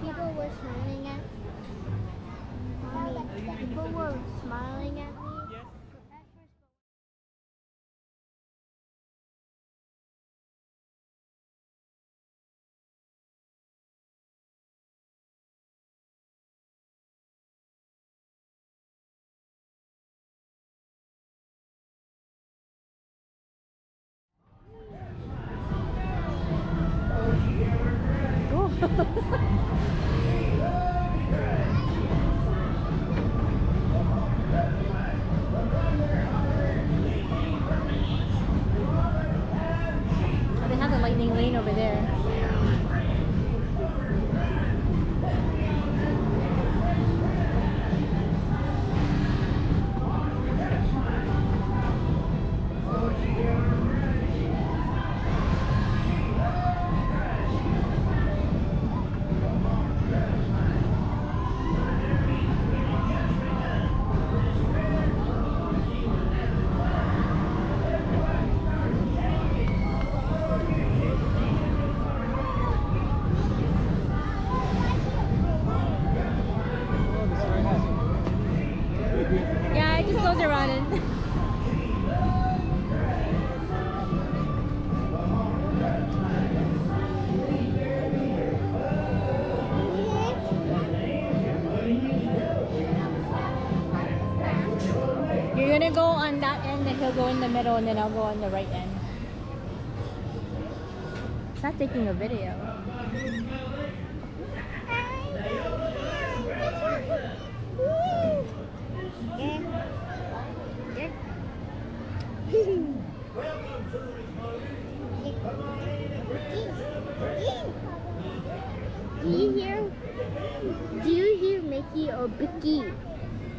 people were smiling at gonna go on that end, and he'll go in the middle, and then I'll go on the right end. It's not taking a video. Do you hear? Do you hear Mickey or Bicky?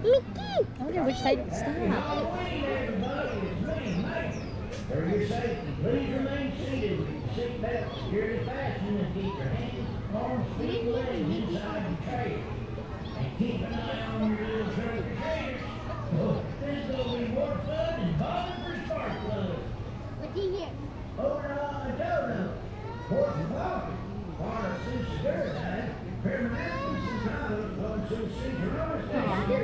Mickey! I wonder which side to stop. For please remain seated with your securely fastened and keep your hands, arms, feet, legs inside the trailer. And keep an eye on your little truck trailers. Oh, this will be more fun than bobbing for spark plugs. What do you hear? Over on the dodo. Horse and walking. Water since the dirt died. Permanently since I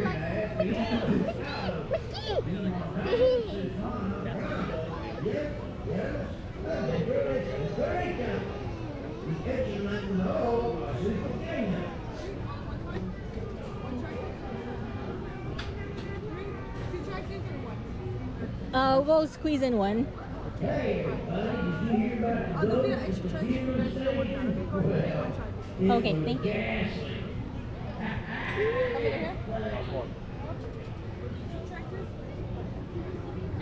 Uh, we'll squeeze in one. Okay, was thank you.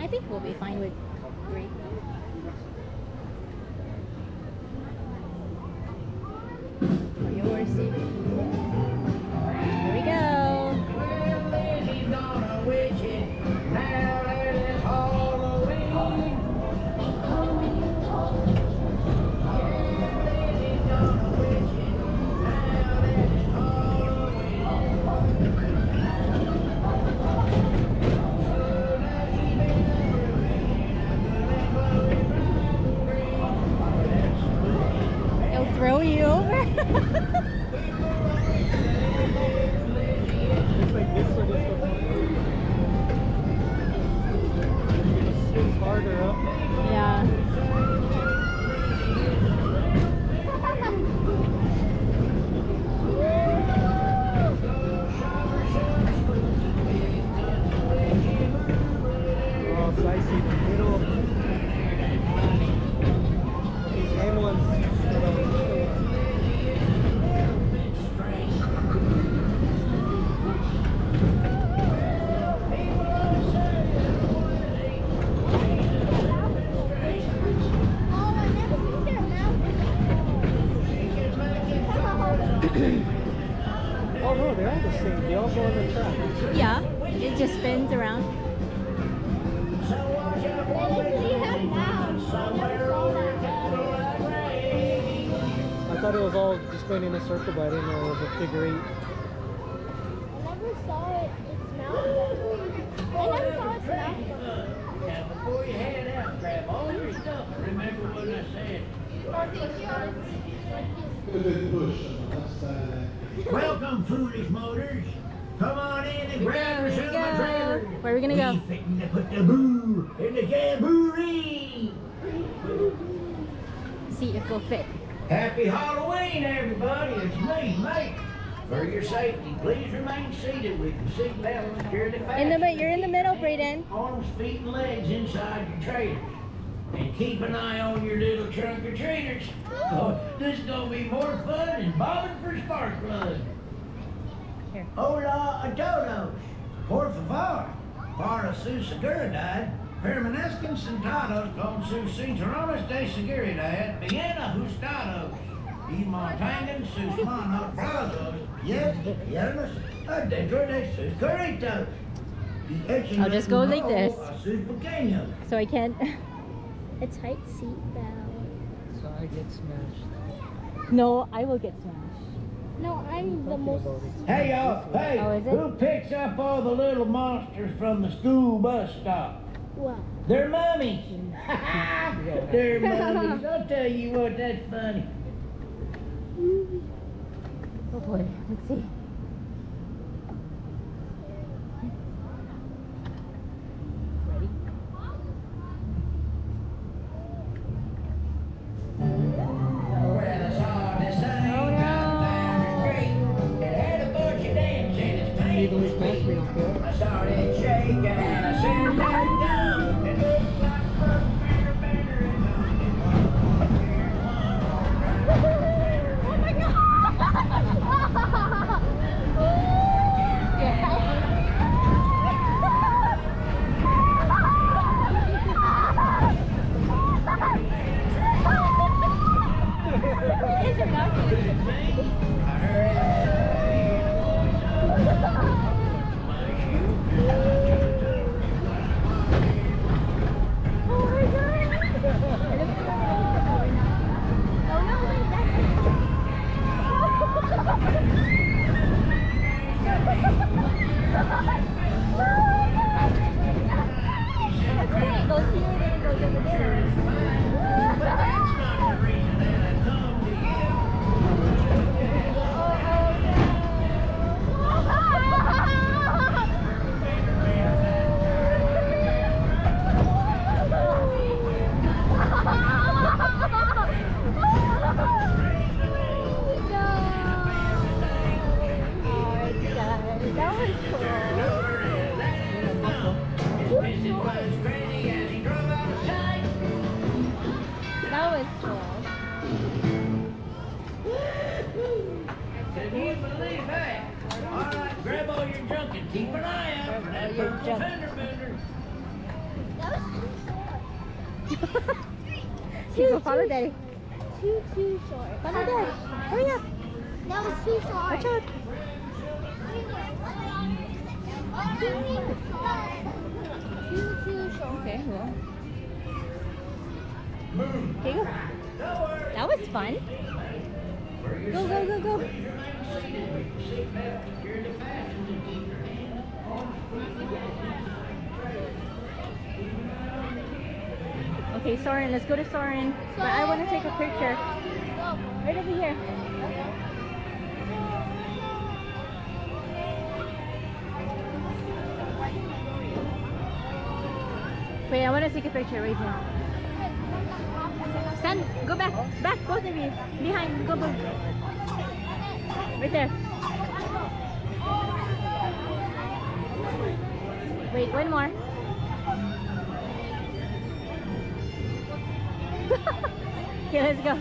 I think we'll be fine with three. Oh no, they're all the same. They all go on the track. Yeah. It just spins around. They literally have mouths. I never saw that. I thought it was all just going in a circle, but I didn't know it was a figure eight. I never saw it, its mouth. I never saw its mouth. Now, before you head out, grab all your stuff. Remember what I said. Welcome, foolish motors. Come on in and grab yourself a trailer. Where are we gonna go? We fitting to put the boo in the jamboree. See if we'll fit. Happy Halloween, everybody. It's me, Mike. For your safety, please remain seated with your seatbelt securely fastened. In the you're in the middle, Braden. Arms, feet, and legs inside your trailers. And keep an eye on your little trunk or treaters. Oh. oh, this is gonna be more fun than bobbing for spark plug. Here. Hola a todos. Por favor. Para su seguridad, permanezcan sentados con sus cinturones de seguridad bien ajustados. Y mantengan sus manos brazos pies y piernas adentro de sus. I'll just go like this. a sus pequeños. So I can't. A tight seatbelt. So I get smashed. No, I will get smashed. No, I'm the most. Hey y'all, hey, Oh, who picks up all the little monsters from the school bus stop? Well, They're mummies. They're mummies. I'll tell you what, that's funny. Oh boy, let's see. For that your purple junk. fender bender. Go follow daddy. Too, too short. Follow dad. Hurry up. That was too short. Watch out. Too, too short. Okay, well. Okay, go. That was fun. Go, go, go, go. Okay, Soarin', let's go to Soarin'. But I want to take a picture. Right over here. Wait, I want to take a picture right here. Stand, go back, back, both of you. Behind, go back. Right there. Wait, one more. okay, let's go.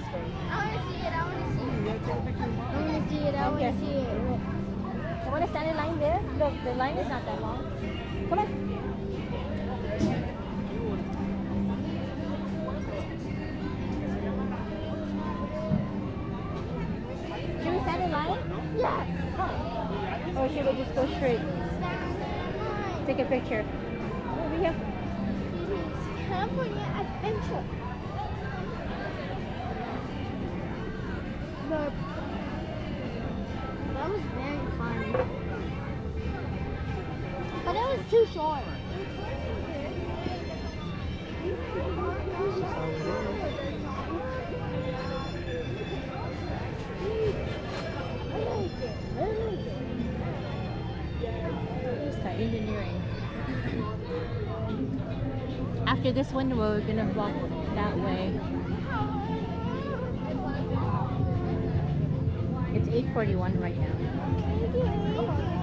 I want to see it. I want to see it. I want to see it. I want Okay. to see it. I want to stand in line there. Look, the line is not that long. Come on. Should we stand in line? Yeah. Or should we just go straight? Take a picture. Over here. California Adventure. But that was very fun. But it was too short. After this window, we're gonna walk that way. It's 8.41 right now.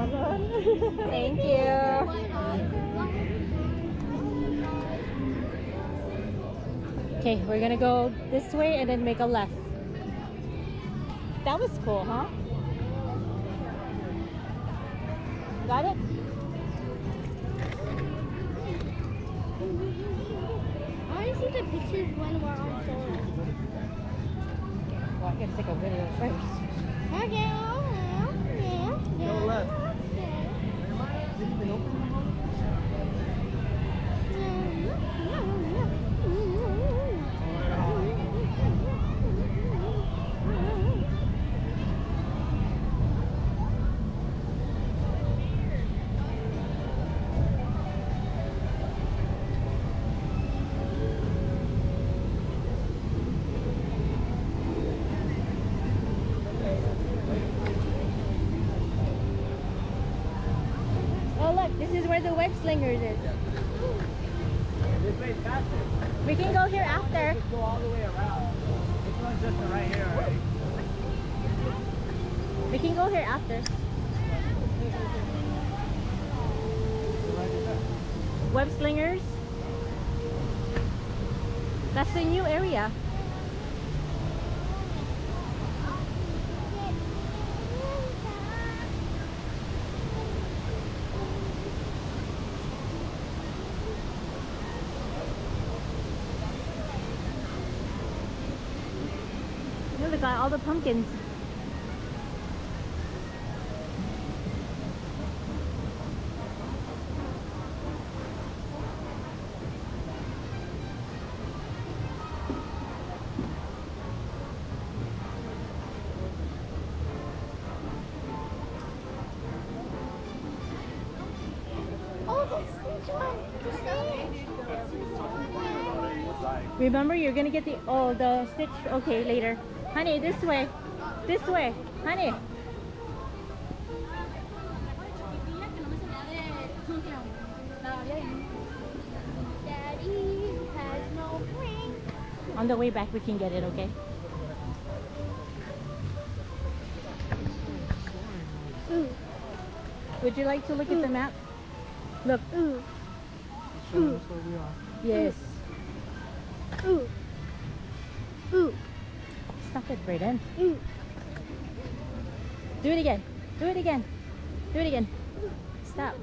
Thank you. Okay, we're gonna go this way and then make a left. That was cool, huh? Got it? I want to see the pictures when we're on phone. Well, I gotta take a video first. Where the web slingers is. This way's faster. We can go here after. Just go all the way around. This one's just right here, already. We can go here after. Web slingers. That's the new area. Got all the pumpkins. Oh, that's which one? Remember, you're gonna get the oh the stitch. Okay, later, honey. This way, this way, honey. No. On the way back, we can get it. Okay. Ooh, Would you like to look at the map? Look. ooh, Show us where we are. Yes. ooh, ooh, It, Braden. ooh. Do it again. Do it again. Do it again. Stop.